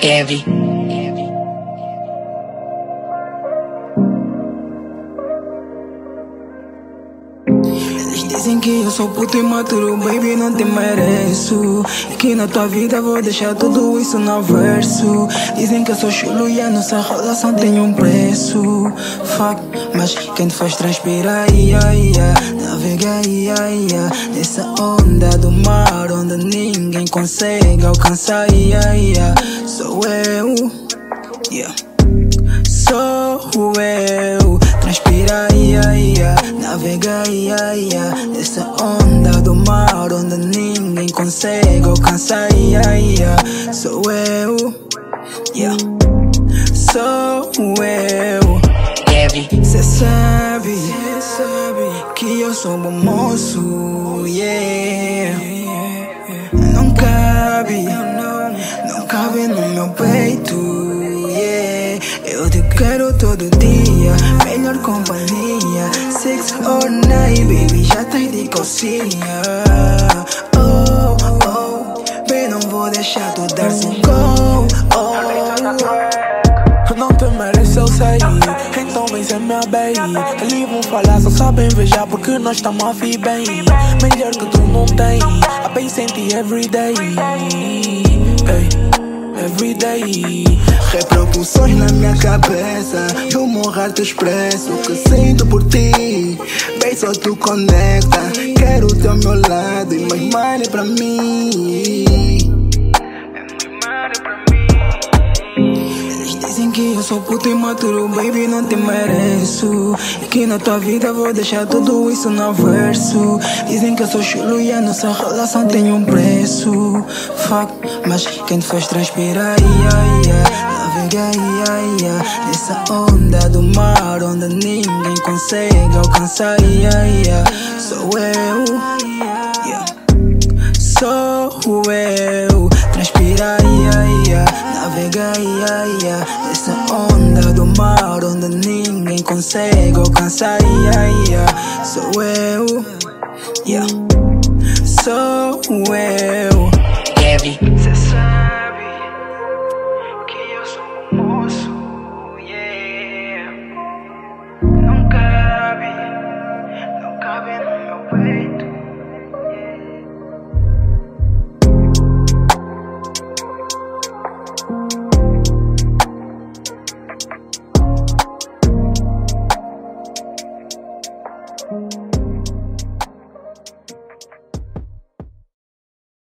Heavy. Eles dizem que eu sou puto imaturo, baby, não te mereço. E que na tua vida vou deixar tudo isso no verso. Dizem que eu sou chulo e a nossa relação tem um preço. Fuck, mas quem te faz transpirar, ia, ia. Navega, ia, ia. Nessa onda do mar, onde ninguém consegue alcançar, ia, ia. Sou eu, yeah. Sou eu, transpira, ia, ia, navega, ia, ia, nessa onda do mar onde ninguém consegue alcançar, ia, ia, sou eu, yeah. sou eu. Heavy. Cê sabe, que eu sou bom moço, yeah. Não cabe, não cabe no meu peito, yeah. Eu te quero todo dia, melhor companhia. Six or nine, baby, já tá de calcinha. Oh, oh, bem, não vou deixar tu dar sem go. Oh. Não te merece, eu sei Ser minha baby Eles vão falar, só sabem invejar Porque nós estamos a vir bem. Melhor que tu não tem. A bem senti everyday Hey, everyday Repropulsões na minha cabeça. Eu morrer te expresso O que sinto por ti. Bem, só tu conecta. Quero ao meu lado E mais money pra mim sou puto imaturo, baby, não te mereço. E que na tua vida vou deixar tudo isso no verso. Dizem que eu sou chulo e a nossa relação tem um preço. Fuck, mas quem te faz transpirar, ia, ia. Navega, ia, ia. Nessa onda do mar onde ninguém consegue alcançar, ia, ia. Sou eu. Sou eu, transpira, ia, ia, navega, ia, ia, nessa onda do mar onde ninguém consegue alcançar, ia, ia, yeah. eu. Heavy. Cê